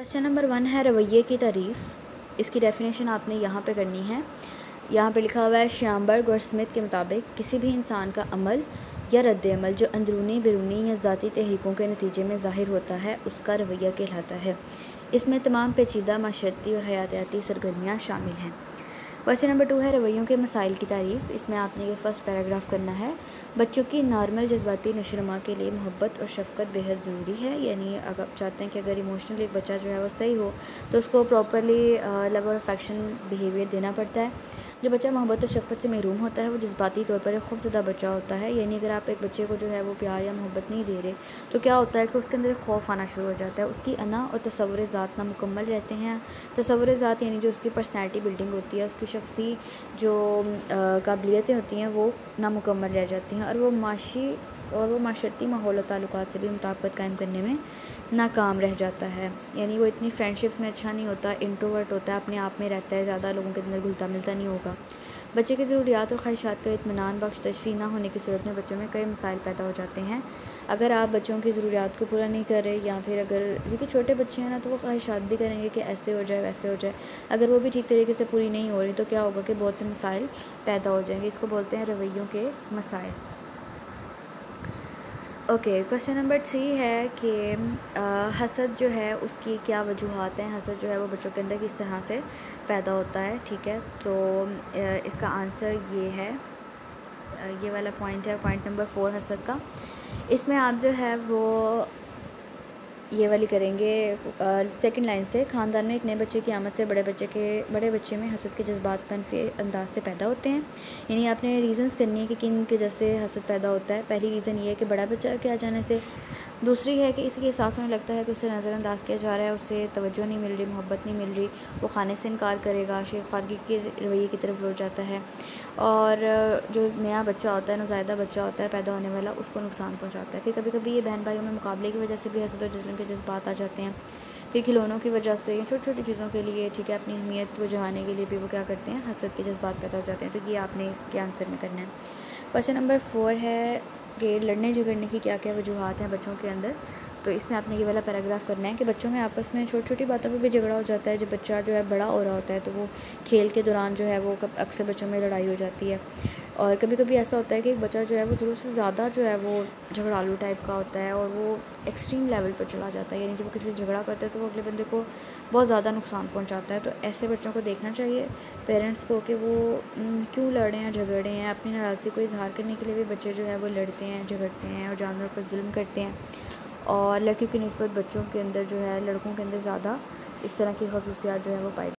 Question number one है रवैये की तारीफ़। इसकी डेफिनेशन आपने यहाँ पे करनी है। यहाँ पे लिखा हुआ है श्यामबर्ग और स्मिथ के मुताबिक किसी भी इंसान का अमल या रद्दमल जो अंदरूनी, बैरूनी या ज़ाती तहरीकों के नतीजे में ज़ाहिर होता है, उसका रवैया कहलाता है। इसमें तमाम पेचीदा माशरती और हयातियाती सरगर्मियाँ शामिल हैं। क्वेश्चन नंबर टू है रवैयों के मसाइल की तारीफ़। इसमें आपने ये फ़र्स्ट पैराग्राफ करना है। बच्चों की नॉर्मल जज्बाती नशोनमा के लिए मोहब्बत और शफकत बेहद ज़रूरी है। यानी अगर आप चाहते हैं कि अगर इमोशनली एक बच्चा जो है वो सही हो तो उसको प्रॉपरली लव और अफेक्शन बिहेवियर देना पड़ता है। जो बच्चा मोहब्बत और शफत से महरूम होता है, वो जज्बाती तौर पर एक खौफजदा बच्चा होता है। यानी अगर आप एक बच्चे को जो है वो प्यार या मोहब्बत नहीं दे रहे तो क्या होता है कि उसके अंदर एक खौफ आना शुरू हो जाता है। उसकी अना और तस्वर ज़ात नामुकम्मल रहते हैं। तस्वुर ज़ात यानी जो उसकी पर्सनैलिटी बिल्डिंग होती है, उसकी शख्सी जो काबिलियतें होती हैं, वो नामुकम्मल रह जाती हैं। और वो माशी और वो माशरती माहौल और ताल्लुक से भी मुताबत कायम करने में नाकाम रह जाता है। यानी वो इतनी फ्रेंडशिप्स में अच्छा नहीं होता इंट्रोवर्ट होता है, अपने आप में रहता है, ज़्यादा लोगों के अंदर घुलता मिलता नहीं होगा। बच्चे की ज़रूरियात और ख्वाहिशात का इतमान बख्श तशफी ना होने की सूरत में बच्चों में कई मसाइल पैदा हो जाते हैं। अगर आप बच्चों की ज़रूरियात को पूरा नहीं कर रहे या फिर अगर क्योंकि छोटे बच्चे हैं ना तो वो ख्वाहिशात भी करेंगे कि ऐसे हो जाए, वैसे हो जाए। अगर वो भी ठीक तरीके से पूरी नहीं हो रही तो क्या होगा कि बहुत से मसाइल पैदा हो जाएँगे। इसको बोलते हैं रवैयों के मसाइल। ओके क्वेश्चन नंबर थ्री है कि हसद जो है उसकी क्या वजूहत हैं? हसद जो है वो बच्चों के अंदर किस तरह से पैदा होता है? ठीक है तो इसका आंसर ये है। ये वाला पॉइंट है पॉइंट नंबर फोर हसद का। इसमें आप जो है वो ये वाली करेंगे सेकंड लाइन से। ख़ानदान में एक नए बच्चे की आमद से बड़े बच्चे के, बड़े बच्चे में हसद के जज्बात मनफी अंदाज से पैदा होते हैं। यानी आपने रीज़न्स करनी है कि किन के जैसे हसद पैदा होता है। पहली रीज़न ये है कि बड़ा बच्चा के आ जाने से दूसरी है कि इसके एहसास होने लगता है कि उससे नज़रअंदाज किया जा रहा है, उससे तवज्जो नहीं मिल रही, मोहब्बत नहीं मिल रही, वो खाने से इनकार करेगा, शेख खारगी के रवैये की तरफ़ लौट जाता है। और जो नया बच्चा होता है, नौज़ायदा बच्चा होता है, पैदा होने वाला, उसको नुकसान पहुँचाता है। फिर कभी कभी ये बहन भाइयों में मुकाबले की वजह से भी हसद और जज्म के जज्बात आ जाते हैं फिर खिलौनों की वजह से छोटी छोटी चीज़ों के लिए, ठीक है, अपनी अहमियत वो जमाने के लिए भी वो क्या करते हैं, हसद के जज्बात पैदा हो जाते हैं। तो ये आपने इसके आंसर में करना है। क्वेश्चन नंबर फोर है कि लड़ने झगड़ने की क्या क्या वजूहत हैं बच्चों के अंदर? तो इसमें आपने ये वाला पैराग्राफ करना है कि बच्चों में आपस में छोटी छोटी बातों पे भी झगड़ा हो जाता है। जब बच्चा जो है बड़ा हो रहा होता है तो वो खेल के दौरान जो है वो अक्सर बच्चों में लड़ाई हो जाती है। और कभी कभी ऐसा होता है कि एक बच्चा जो है, वो ज़रूर से ज़्यादा जो है, वो झगड़ालू टाइप का होता है और वो एक्सट्रीम लेवल पर चला जाता है। यानी जब वो किसी से झगड़ा करता है तो वो अगले बंदे को बहुत ज़्यादा नुकसान पहुंचाता है। तो ऐसे बच्चों को देखना चाहिए पेरेंट्स को, कि वो क्यों लड़े हैं, झगड़े हैं। अपनी नाराज़गी को इजहार करने के लिए भी बच्चे जो है, वो लड़ते हैं, झगड़ते हैं और जानवरों पर जुल्म करते हैं। और लड़कियों की नस्बत बच्चों के अंदर जो है, लड़कों के अंदर ज़्यादा इस तरह की खसूसियात जो है, वो पाई